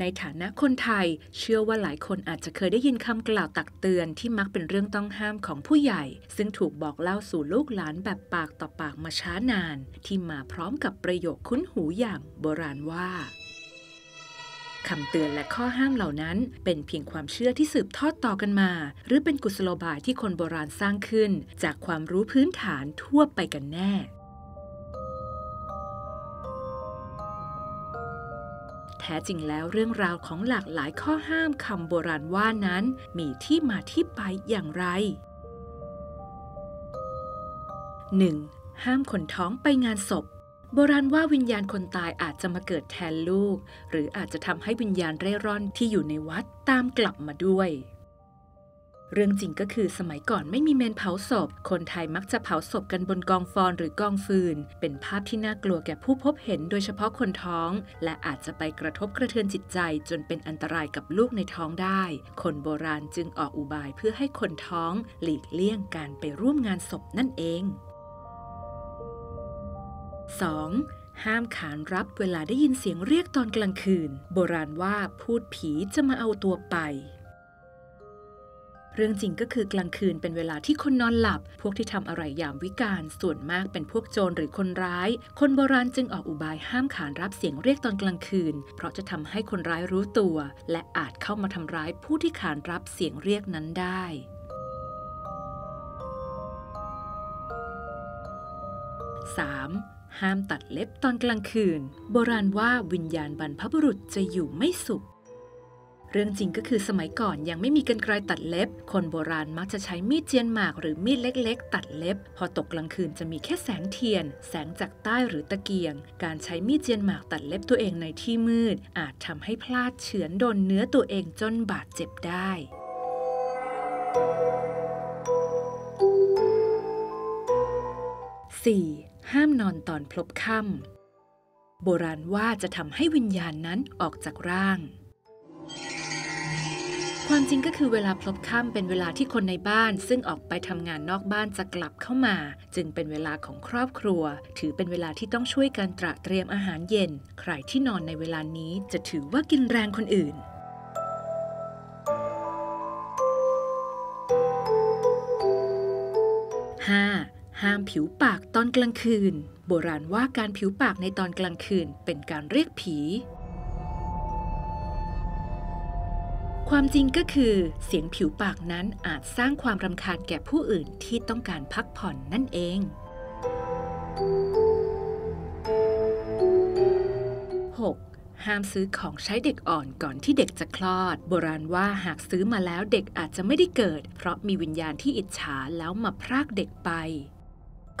ในฐานะคนไทยเชื่อว่าหลายคนอาจจะเคยได้ยินคำกล่าวตักเตือนที่มักเป็นเรื่องต้องห้ามของผู้ใหญ่ ซึ่งถูกบอกเล่าสู่ลูกหลานแบบปากต่อปากมาช้านาน ที่มาพร้อมกับประโยคคุ้นหูอย่างโบราณว่าคำเตือนและข้อห้ามเหล่านั้น เป็นเพียงความเชื่อที่สืบทอดต่อกันมา หรือเป็นกุศโลบายที่คนโบราณสร้างขึ้น จากความรู้พื้นฐานทั่วไปกันแน่ ท้จริงแล้วเรื่องราวของหลากหลายข้อห้ามคำโบราณว่านั้น มีที่มาที่ไปอย่างไร 1. ห้ามคนท้องไปงานศพ โบราณว่าวิญญาณคนตายอาจจะมาเกิดแทนลูก หรืออาจจะทำให้วิญญาณเร่ร่อนที่อยู่ในวัดตามกลับมาด้วย เรื่องจริงก็คือสมัยก่อนไม่มีเมนเผาศพ คนไทยมักจะเผาศพกันบนกองฟอนหรือกองฟืน เป็นภาพที่น่ากลัวแก่ผู้พบเห็นโดยเฉพาะคนท้อง และอาจจะไปกระทบกระเทือนจิตใจจนเป็นอันตรายกับลูกในท้องได้ คนโบราณจึงออกอุบายเพื่อให้คนท้อง หลีกเลี่ยงการไปร่วมงานศพนั่นเอง 2. ห้ามขานรับเวลาได้ยินเสียงเรียกตอนกลางคืน โบราณว่าพูดผีจะมาเอาตัวไป เรื่องจริงก็คือกลางคืนเป็นเวลาที่คนนอนหลับ พวกที่ทำอะไรยามวิกาลส่วนมากเป็นพวกโจรหรือคนร้าย คนโบราณจึงออกอุบายห้ามขานรับเสียงเรียกตอนกลางคืน เพราะจะทำให้คนร้ายรู้ตัว และอาจเข้ามาทำร้ายผู้ที่ขานรับเสียงเรียกนั้นได้ 3. ห้ามตัดเล็บตอนกลางคืน โบราณว่าวิญญาณบรรพบุรุษจะอยู่ไม่สุข เรื่องจริงก็คือสมัยก่อนยังไม่มีกันไกรตัดเล็บ คนโบราณมักจะใช้มีดเจียนหมากหรือมีดเล็กๆ ตัดเล็บ พอตกกลางคืนจะมีแค่แสงเทียน แสงจากใต้หรือตะเกียง การใช้มีดเจียนหมากตัดเล็บตัวเองในที่มืด อาจทำให้พลาดเฉือนโดนเนื้อตัวเองจนบาดเจ็บได้ 4. ห้ามนอนตอนพลบค่ำโบราณว่าจะทำให้วิญญาณนั้นออกจากร่าง ความจริงก็คือเวลาพลบค่ำเป็นเวลาที่คนในบ้าน ซึ่งออกไปทำงานนอกบ้านจะกลับเข้ามา จึงเป็นเวลาของครอบครัว ถือเป็นเวลาที่ต้องช่วยกันตระเตรียมอาหารเย็น ใครที่นอนในเวลานี้จะถือว่ากินแรงคนอื่น 5. ห้ามผิวปากตอนกลางคืน โบราณว่าการผิวปากในตอนกลางคืนเป็นการเรียกผี ความจริงก็คือเสียงผิวปากนั้นอาจสร้างความรำคาญแก่ผู้อื่นที่ต้องการพักผ่อนนั่นเอง 6. ห้ามซื้อของใช้เด็กอ่อนก่อนที่เด็กจะคลอด โบราณว่าหากซื้อมาแล้วเด็กอาจจะไม่ได้เกิด เพราะมีวิญญาณที่อิจฉาแล้วมาพรากเด็กไป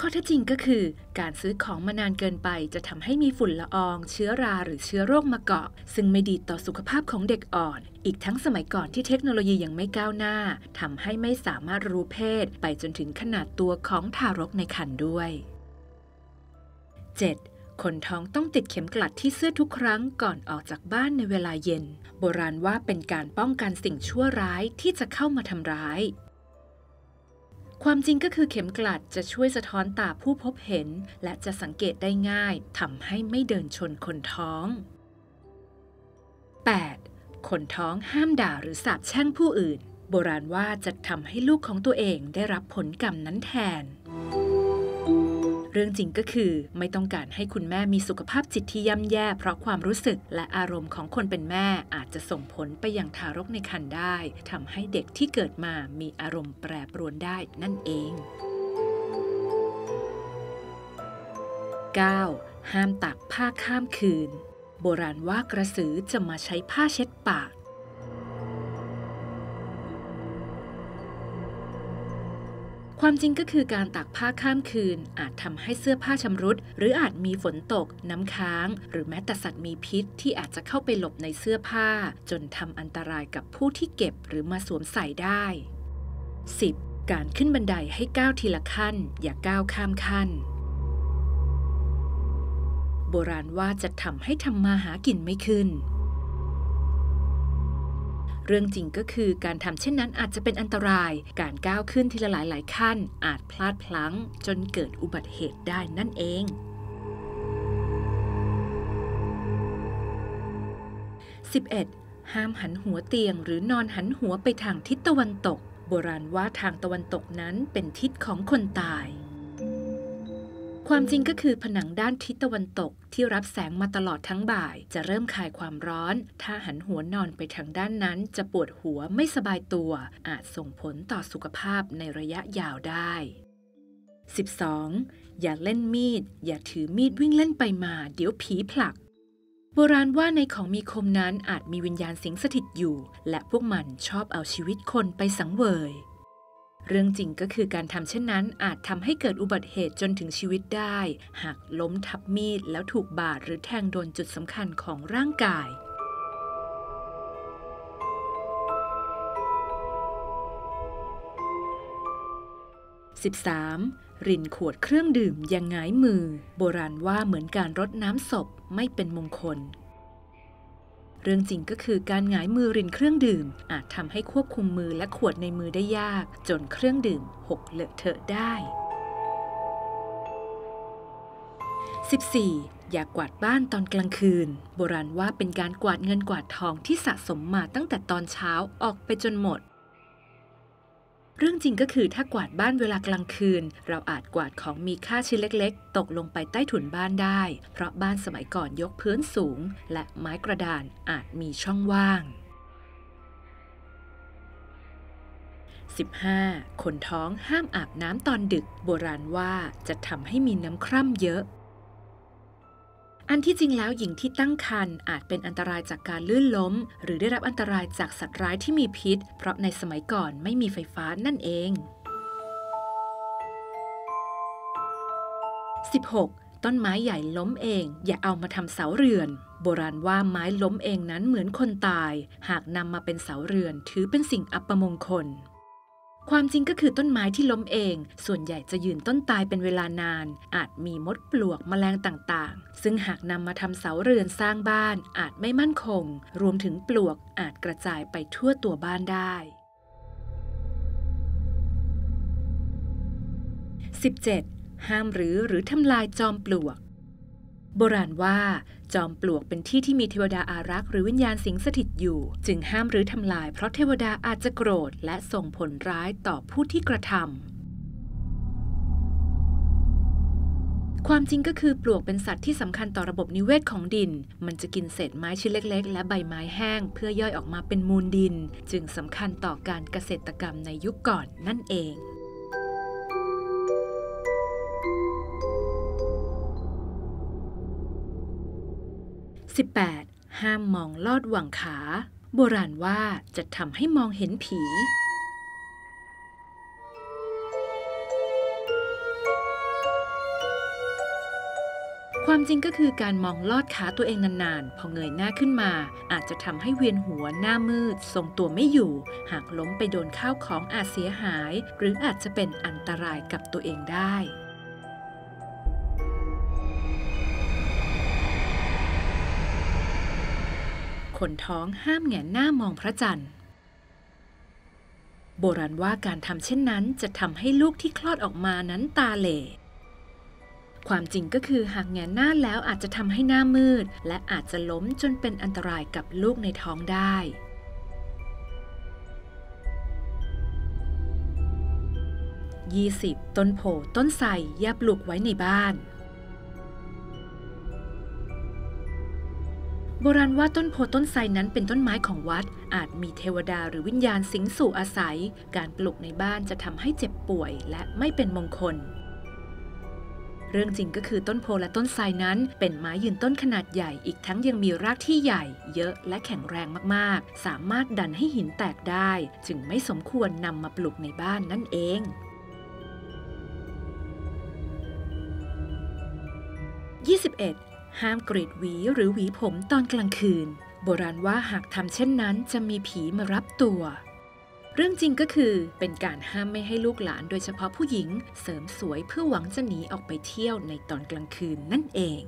ข้อเท็จจริงก็คือ การซื้อของมานานเกินไปจะทำให้มีฝุ่นละออง เชื้อราหรือเชื้อโรคมาเกาะ ซึ่งไม่ดีต่อสุขภาพของเด็กอ่อน อีกทั้งสมัยก่อนที่เทคโนโลยียังไม่ก้าวหน้าทำให้ไม่สามารถรู้เพศ ไปจนถึงขนาดตัวของทารกในครรภ์ด้วย 7. คนท้องต้องติดเข็มกลัดที่เสื้อทุกครั้งก่อนออกจากบ้านในเวลาเย็น โบราณว่าเป็นการป้องกันสิ่งชั่วร้ายที่จะเข้ามาทำร้าย ความจริงก็คือเข็มกลัดจะช่วยสะท้อนตาผู้พบเห็น และจะสังเกตได้ง่ายทำให้ไม่เดินชนคนท้อง 8. คนท้องห้ามด่าหรือสาปแช่งผู้อื่น โบราณว่าจะทำให้ลูกของตัวเองได้รับผลกรรมนั้นแทน รื่องจริงก็คือ ไม่ต้องการให้คุณแม่มีสุขภาพจิตที่ย่ำแย่เพราะความรู้สึกและอารมณ์ของคนเป็นแม่อาจจะส่งผลไปยังทารกในครรภ์ได้ทำให้เด็กที่เกิดมามีอารมณ์แปรปรวนได้นั่นเอง 9. ห้ามตากผ้าข้ามคืน โบราณว่ากระสือจะมาใช้ผ้าเช็ดปาก ความจริงก็คือการตากผ้าข้ามคืน อาจทำให้เสื้อผ้าชำรุด หรืออาจมีฝนตก น้ำค้าง หรือแม้แต่สัตว์มีพิษที่อาจจะเข้าไปหลบในเสื้อผ้า จนทำอันตรายกับผู้ที่เก็บหรือมาสวมใส่ได้ 10. การขึ้นบันไดให้ก้าวทีละขั้น อย่าก้าวข้ามขั้นโบราณว่าจะทำให้ทำมาหากินไม่ขึ้น เรื่องจริงก็คือการทำเช่นนั้นอาจจะเป็นอันตราย การก้าวขึ้นทีละหลายหลายขั้น อาจพลาดพลั้ง จนเกิดอุบัติเหตุได้นั่นเอง 11. 11. ห้ามหันหัวเตียงหรือนอนหันหัวไปทางทิศตะวันตก โบราณว่าทางตะวันตกนั้นเป็นทิศของคนตาย ความจริงก็คือผนังด้านทิศตะวันตกที่รับแสงมาตลอดทั้งบ่าย จะเริ่มคายความร้อน ถ้าหันหัวนอนไปทางด้านนั้นจะปวดหัวไม่สบายตัว อาจส่งผลต่อสุขภาพในระยะยาวได้ 12. อย่าเล่นมีด อย่าถือมีดวิ่งเล่นไปมา เดี๋ยวผีผลักโบราณว่าในของมีคมนั้นอาจมีวิญญาณสิงสถิตอยู่ และพวกมันชอบเอาชีวิตคนไปสังเวย เรื่องจริงก็คือการทำเช่นนั้นอาจทำให้เกิดอุบัติเหตุจนถึงชีวิตได้ หากล้มทับมีดแล้วถูกบาดหรือแทงโดนจุดสำคัญของร่างกาย 13. รินขวดเครื่องดื่มยังไงมือ โบราณว่าเหมือนการรดน้ำศพไม่เป็นมงคล เรื่องจริงก็คือการหงายมือรินเครื่องดื่ม อาจทำให้ควบคุมมือและขวดในมือได้ยาก จนเครื่องดื่มหกเลอะเทอะได้ 14. อย่ากกวาดบ้านตอนกลางคืน โบราณว่าเป็นการกวาดเงินกวาดทองที่สะสมมาตั้งแต่ตอนเช้าออกไปจนหมด เรื่องจริงก็คือถ้ากวาดบ้านเวลากลางคืน เราอาจกวาดของมีค่าชิ้นเล็ก ๆ ตกลงไปใต้ถุนบ้านได้ เพราะบ้านสมัยก่อนยกพื้นสูง และไม้กระดานอาจมีช่องว่าง 15. คนท้องห้ามอาบน้ำตอนดึก โบราณว่าจะทำให้มีน้ำคร่ำเยอะ อันที่จริงแล้วหญิงที่ตั้งครรภ์อาจเป็นอันตรายจากการลื่นล้ม หรือได้รับอันตรายจากสัตว์ร้ายที่มีพิษ เพราะในสมัยก่อนไม่มีไฟฟ้านั่นเอง 16. ต้นไม้ใหญ่ล้มเอง อย่าเอามาทำเสาเรือน โบราณว่าไม้ล้มเองนั้นเหมือนคนตาย หากนำมาเป็นเสาเรือนถือเป็นสิ่งอัปมงคล ความจริงก็คือต้นไม้ที่ล้มเอง ส่วนใหญ่จะยืนต้นตายเป็นเวลานาน อาจมีมดปลวกแมลงต่างๆ ซึ่งหากนำมาทำเสาเรือนสร้างบ้าน อาจไม่มั่นคง รวมถึงปลวกอาจกระจายไปทั่วตัวบ้านได้ 17. ห้ามหรือหรือทำลายจอมปลวก โบราณว่า จอมปลวกเป็นที่ที่มีเทวดาอารักษ์หรือวิญญาณสิงสถิตอยู่ จึงห้ามหรือทำลาย เพราะเทวดาอาจจะโกรธ และส่งผลร้ายต่อผู้ที่กระทำความจริงก็คือปลวกเป็นสัตว์ที่สำคัญต่อระบบนิเวศของดิน มันจะกินเศษไม้ชิ้นเล็ก ๆ และใบไม้แห้ง เพื่อย่อยออกมาเป็นมูลดิน จึงสำคัญต่อการเกษตรกรรมในยุคก่อนนั่นเอง 18. ห้ามมองลอดหว่างขา โบราณว่าจะทำให้มองเห็นผี ความจริงก็คือการมองลอดขาตัวเองนานๆ พอเงยหน้าขึ้นมา อาจจะทำให้เวียนหัวหน้ามืด ทรงตัวไม่อยู่ หากล้มไปโดนข้าวของอาจเสียหาย หรืออาจจะเป็นอันตรายกับตัวเองได้ คนท้องห้ามแหงนหน้ามองพระจันทร์ โบราณว่าการทำเช่นนั้นจะทำให้ลูกที่คลอดออกมานั้นตาเหล่ความจริงก็คือหากแหงนหน้าแล้วอาจจะทำให้หน้ามืด และอาจจะล้มจนเป็นอันตรายกับลูกในท้องได้ 20. ต้นโพต้นไทรอย่าปลูกไว้ในบ้าน โบราณว่าต้นโพต้นไทรนั้นเป็นต้นไม้ของวัด อาจมีเทวดาหรือวิญญาณสิงสู่อาศัย การปลูกในบ้านจะทำให้เจ็บป่วยและไม่เป็นมงคล เรื่องจริงก็คือต้นโพและต้นไทรนั้นเป็นไม้ยืนต้นขนาดใหญ่อีกทั้งยังมีรากที่ใหญ่ เยอะและแข็งแรงมากๆ สามารถดันให้หินแตกได้ จึงไม่สมควรนำมาปลูกในบ้านนั่นเอง 21. ห้ามกรีดหวีหรือหวีผมตอนกลางคืน โบราณว่าหากทำเช่นนั้นจะมีผีมารับตัว เรื่องจริงก็คือเป็นการห้ามไม่ให้ลูกหลานโดยเฉพาะผู้หญิง เสริมสวยเพื่อหวังจะหนีออกไปเที่ยวในตอนกลางคืนนั่นเอง